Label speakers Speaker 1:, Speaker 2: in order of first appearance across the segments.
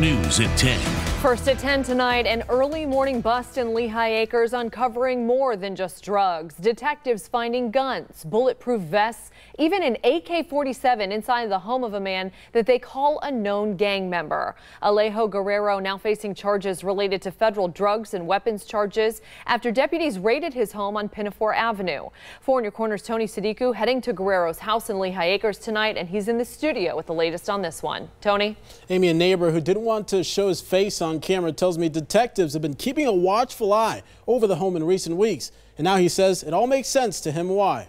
Speaker 1: News at 10.
Speaker 2: First at 10 tonight, an early morning bust in Lehigh Acres uncovering more than just drugs. Detectives finding guns, bulletproof vests, even an AK-47 inside the home of a man that they call a known gang member. Alejo Guerrero now facing charges related to federal drugs and weapons charges after deputies raided his home on Pinafore Avenue. Four in your corners Tony Sadiku heading to Guerrero's house in Lehigh Acres tonight, and he's in the studio with the latest on this one. Tony?
Speaker 3: Amy, a neighbor who didn't want to show his face on camera tells me detectives have been keeping a watchful eye over the home in recent weeks. And now he says it all makes sense to him why.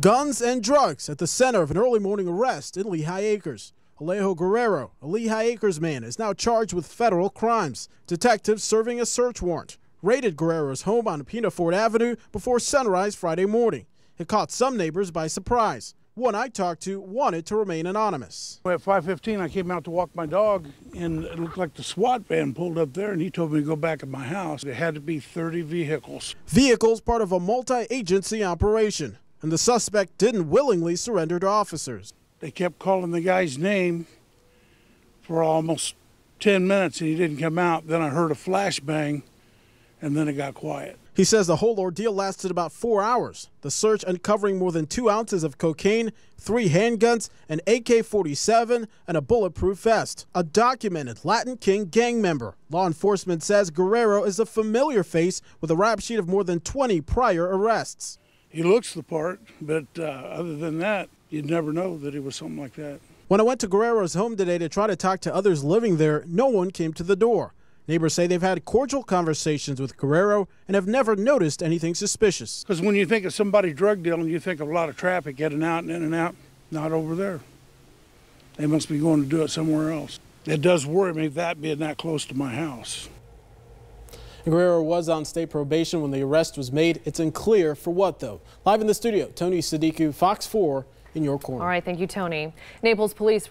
Speaker 3: Guns and drugs at the center of an early morning arrest in Lehigh Acres. Alejo Guerrero, a Lehigh Acres man, is now charged with federal crimes. Detectives serving a search warrant raided Guerrero's home on Pinafore Avenue before sunrise Friday morning. It caught some neighbors by surprise. One I talked to wanted to remain anonymous.
Speaker 4: At 5:15, I came out to walk my dog, and it looked like the SWAT van pulled up there, and he told me to go back in my house. It had to be 30 vehicles.
Speaker 3: Vehicles part of a multi-agency operation, and the suspect didn't willingly surrender to officers.
Speaker 4: They kept calling the guy's name for almost 10 minutes, and he didn't come out. Then I heard a flashbang, and then it got quiet.
Speaker 3: He says the whole ordeal lasted about four hours. The search uncovering more than two ounces of cocaine, three handguns, an AK 47, and a bulletproof vest. A documented Latin King gang member. Law enforcement says Guerrero is a familiar face with a rap sheet of more than 20 prior arrests.
Speaker 4: He looks the part, but uh, other than that, you'd never know that he was something like that.
Speaker 3: When I went to Guerrero's home today to try to talk to others living there, no one came to the door. Neighbors say they've had cordial conversations with Guerrero and have never noticed anything suspicious.
Speaker 4: Because when you think of somebody drug dealing, you think of a lot of traffic getting out and in and out. Not over there. They must be going to do it somewhere else. It does worry me that being that close to my house.
Speaker 3: Guerrero was on state probation when the arrest was made. It's unclear for what, though. Live in the studio, Tony Sadiku, Fox 4 in your corner.
Speaker 2: All right, thank you, Tony. Naples police released